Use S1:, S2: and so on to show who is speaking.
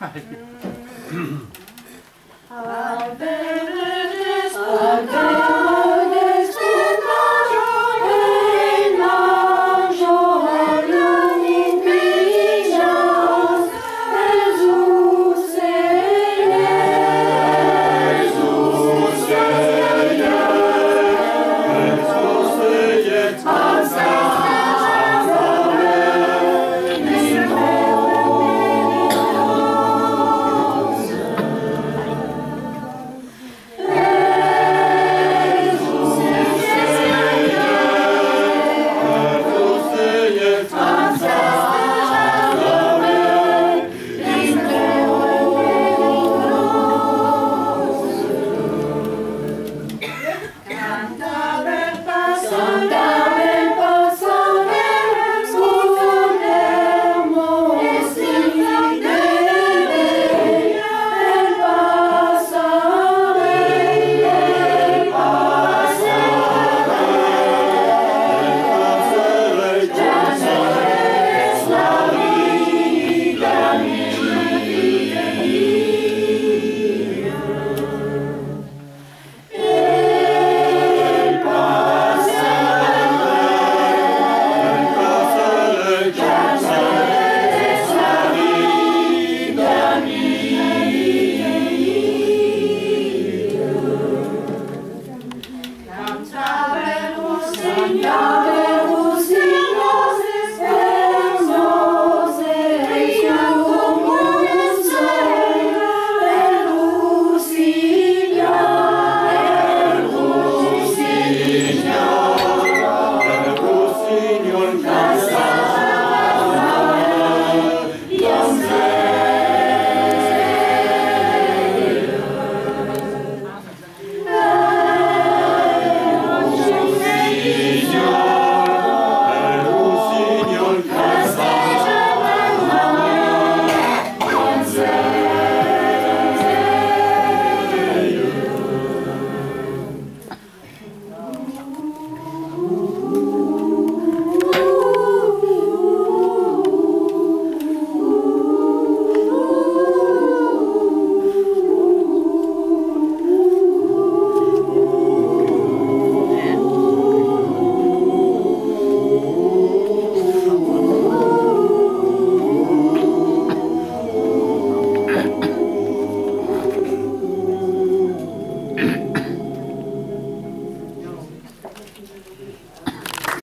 S1: はい Hallelujah.